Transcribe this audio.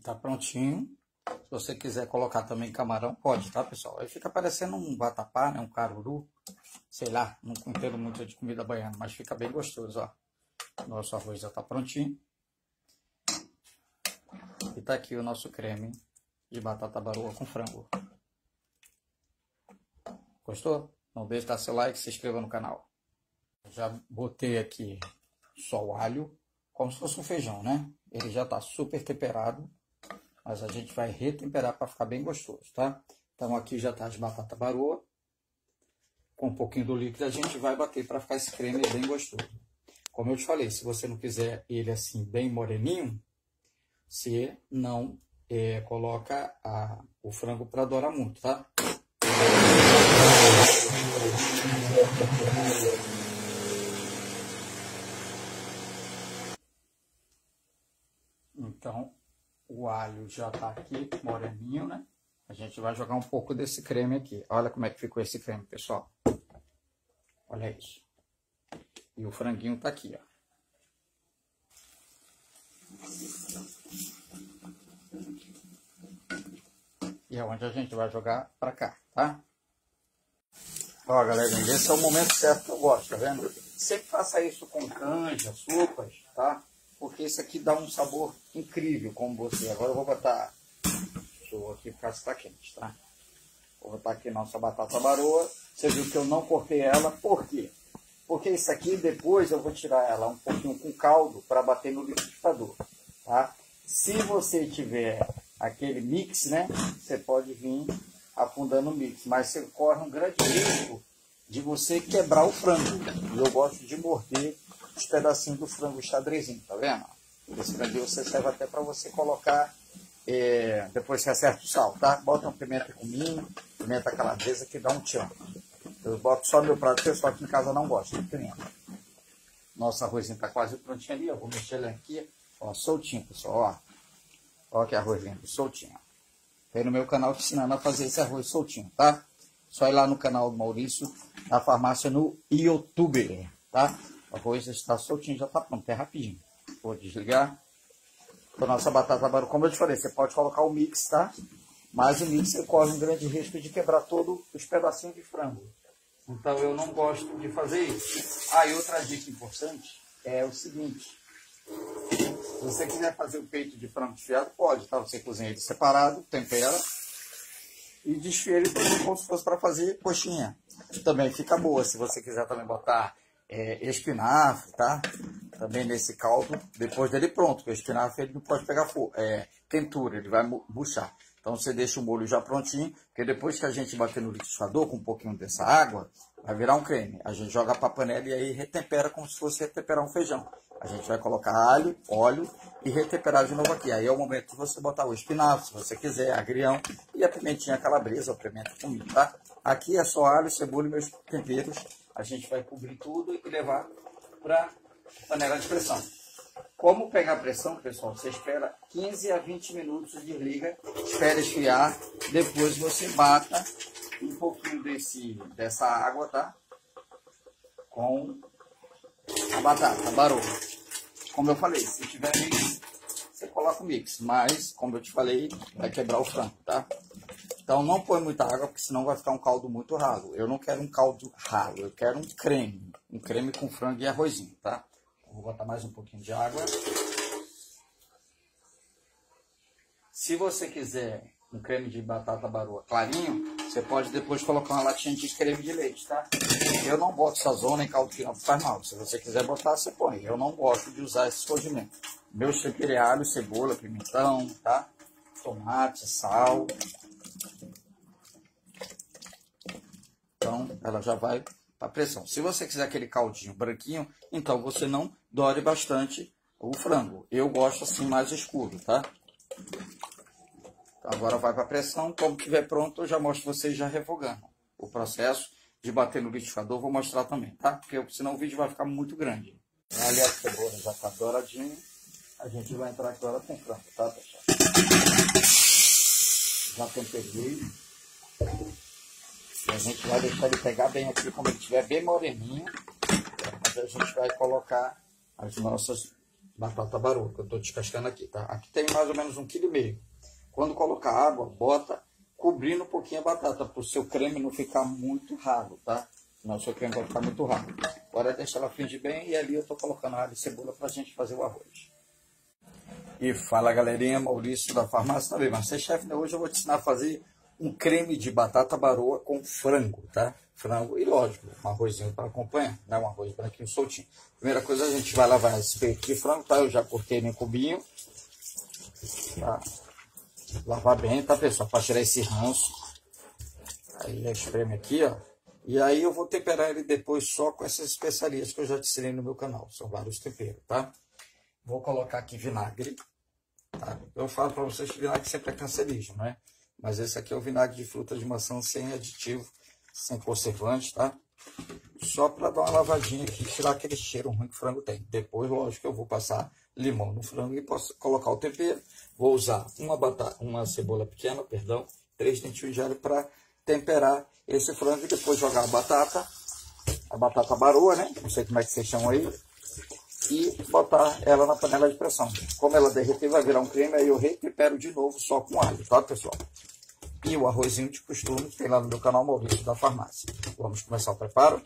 tá prontinho. Se você quiser colocar também camarão, pode, tá, pessoal? Aí fica parecendo um vatapá, né? Um caruru. Sei lá, não entendo muito de comida baiana, mas fica bem gostoso, ó. Nosso arroz já tá prontinho. E tá aqui o nosso creme de batata baroa com frango. Gostou? Não deixe de dar seu like se inscreva no canal. Já botei aqui só o alho, como se fosse um feijão, né? Ele já tá super temperado, mas a gente vai retemperar para ficar bem gostoso, tá? Então aqui já tá as batata baroa. Com um pouquinho do líquido a gente vai bater para ficar esse creme bem gostoso. Como eu te falei, se você não quiser ele assim bem moreninho, você não é, coloca a, o frango para dourar muito, tá? Então, o alho já tá aqui, moreninho, né? A gente vai jogar um pouco desse creme aqui. Olha como é que ficou esse creme, pessoal. Olha isso. E o franguinho tá aqui, ó. E é onde a gente vai jogar pra cá, tá? Ó, galera, esse é o momento certo que eu gosto, tá vendo? Sempre faça isso com canja, sopas, tá? Porque isso aqui dá um sabor incrível, como você. Agora eu vou botar... Deixa eu aqui porque está quente, tá? Vou botar aqui nossa batata baroa. Você viu que eu não cortei ela, por quê? Porque isso aqui depois eu vou tirar ela um pouquinho com caldo para bater no liquidificador, tá? Se você tiver aquele mix, né? Você pode vir afundando o mix, mas você corre um grande risco de você quebrar o frango. E eu gosto de morder os pedacinhos do frango xadrezinho, tá vendo? Esse frango você serve até para você colocar, é, depois que acerta o sal, tá? Bota uma pimenta cominho, pimenta calabresa que dá um tchan. Eu boto só no meu prato, pessoal aqui em casa não gosta de pimenta. Nosso arrozinho tá quase prontinho ali, eu vou mexer ele aqui, ó, soltinho, pessoal, ó. Ó que arroz lindo, soltinho. Tem no meu canal te ensinando a fazer esse arroz soltinho, tá? Só ir lá no canal do Maurício, na farmácia no YouTube, tá? O arroz está soltinho, já está pronto, é rapidinho. Vou desligar. A nossa batata barulho, como eu te falei, você pode colocar o mix, tá? Mas o mix corre um grande risco de quebrar todos os pedacinhos de frango. Então eu não gosto de fazer isso. Ah, e outra dica importante é o seguinte. Se você quiser fazer o peito de frango desfiado, pode, tá? Você cozinha ele separado, tempera e desfia ele como se fosse para fazer coxinha. Também fica boa. Se você quiser também botar é, espinafre, tá? Também nesse caldo, depois dele pronto, porque o espinafre ele não pode pegar fogo, é, quentura, ele vai murchar. Então você deixa o molho já prontinho, porque depois que a gente bater no liquidificador com um pouquinho dessa água, vai virar um creme. A gente joga para a panela e aí retempera como se fosse retemperar um feijão. A gente vai colocar alho, óleo e retemperar de novo aqui. Aí é o momento de você botar o espinafre, se você quiser, agrião e a pimentinha calabresa, ou pimenta comigo, tá? Aqui é só alho, cebola e meus temperos. A gente vai cobrir tudo e levar para panela de pressão. Como pegar pressão, pessoal? Você espera 15 a 20 minutos, desliga, espera esfriar, depois você bata um pouquinho desse, dessa água, tá? Com a batata, a baroa. Como eu falei, se tiver mix, você coloca o mix. Mas, como eu te falei, vai quebrar o frango, tá? Então não põe muita água, porque senão vai ficar um caldo muito ralo. Eu não quero um caldo ralo, eu quero um creme. Um creme com frango e arrozinho, tá? Vou botar mais um pouquinho de água. Se você quiser um creme de batata baroa clarinho, você pode depois colocar uma latinha de creme de leite, tá? Eu não boto sazona em caldo que não faz mal. Se você quiser botar, você põe. Eu não gosto de usar esses condimentos. Meus tempero é alho, cebola, pimentão, tá? Tomate, sal. Então, ela já vai para pressão. Se você quiser aquele caldinho branquinho, então você não dore bastante o frango. Eu gosto assim mais escuro, tá? Agora vai para pressão. Como estiver pronto, eu já mostro vocês já refogando. O processo de bater no liquidificador, vou mostrar também, tá? Porque senão o vídeo vai ficar muito grande. Ali a cebola já está douradinha. A gente vai entrar agora com frango, tá? Já temperei. A gente vai deixar ele pegar bem aqui, quando ele estiver bem moreninho. Mas a gente vai colocar as nossas batata baroa, que eu estou descascando aqui, tá? Aqui tem mais ou menos um quilo e meio. Quando colocar água, bota cobrindo um pouquinho a batata, para o seu creme não ficar muito ralo, tá? Senão o seu creme vai ficar muito ralo. Agora deixa ela fingir bem e ali eu estou colocando alho e cebola para a gente fazer o arroz. E fala galerinha, Maurício da farmácia também. Mas chefe, né? hoje eu vou te ensinar a fazer um creme de batata baroa com frango, tá? Frango e lógico, um arrozinho para acompanhar, né? Um arroz branquinho soltinho. Primeira coisa, a gente vai lavar esse peito de frango, tá? Eu já cortei em cubinho. Tá? Lavar bem, tá pessoal? Para tirar esse ranço. Aí já espreme aqui, ó. E aí eu vou temperar ele depois só com essas especiarias que eu já te ensinei no meu canal. São vários temperos, tá? Vou colocar aqui vinagre. Tá? Eu falo para vocês que vinagre sempre é cancerígeno, né? Mas esse aqui é o vinagre de fruta de maçã sem aditivo, sem conservante, tá? Só para dar uma lavadinha aqui, tirar aquele cheiro ruim que o frango tem. Depois, lógico, eu vou passar limão no frango e posso colocar o tempero. Vou usar uma, batata, uma cebola pequena, perdão, três dentinhos de alho para temperar esse frango e depois jogar a batata, a batata baroa, né? Não sei como é que vocês chamam aí. E botar ela na panela de pressão. Como ela derreter, vai virar um creme, aí eu retempero de novo só com alho, tá, pessoal? E o arrozinho de costume que tem lá no meu canal Maurício da Farmácia. Vamos começar o preparo?